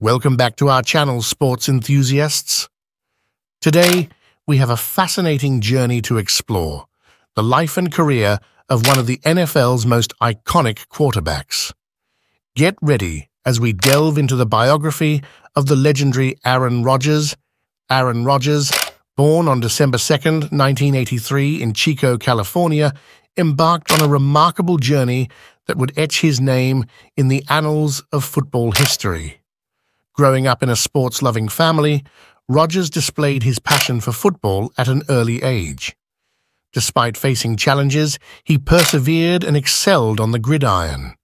Welcome back to our channel, sports enthusiasts. Today, we have a fascinating journey to explore, the life and career of one of the NFL's most iconic quarterbacks. Get ready as we delve into the biography of the legendary Aaron Rodgers. Aaron Rodgers, born on December 2, 1983 in Chico, California, embarked on a remarkable journey that would etch his name in the annals of football history. Growing up in a sports-loving family, Rodgers displayed his passion for football at an early age. Despite facing challenges, he persevered and excelled on the gridiron.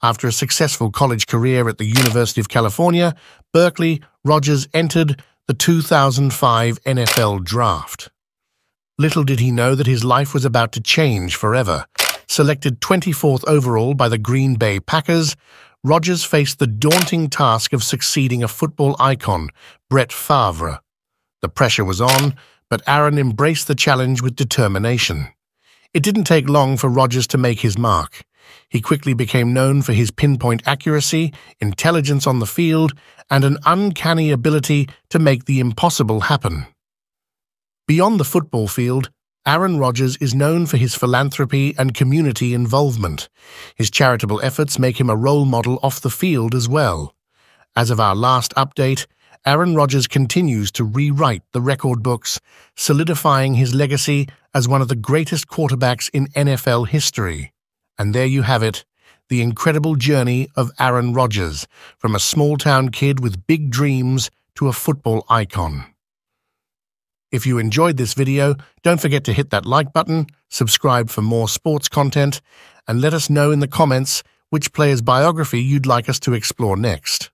After a successful college career at the University of California, Berkeley, Rodgers entered the 2005 NFL Draft. Little did he know that his life was about to change forever. Selected 24th overall by the Green Bay Packers, Rodgers faced the daunting task of succeeding a football icon, Brett Favre. The pressure was on, but Aaron embraced the challenge with determination. It didn't take long for Rodgers to make his mark. He quickly became known for his pinpoint accuracy, intelligence on the field, and an uncanny ability to make the impossible happen. Beyond the football field, Aaron Rodgers is known for his philanthropy and community involvement. His charitable efforts make him a role model off the field as well. As of our last update, Aaron Rodgers continues to rewrite the record books, solidifying his legacy as one of the greatest quarterbacks in NFL history. And there you have it, the incredible journey of Aaron Rodgers, from a small-town kid with big dreams to a football icon. If you enjoyed this video, don't forget to hit that like button, subscribe for more sports content, and let us know in the comments which player's biography you'd like us to explore next.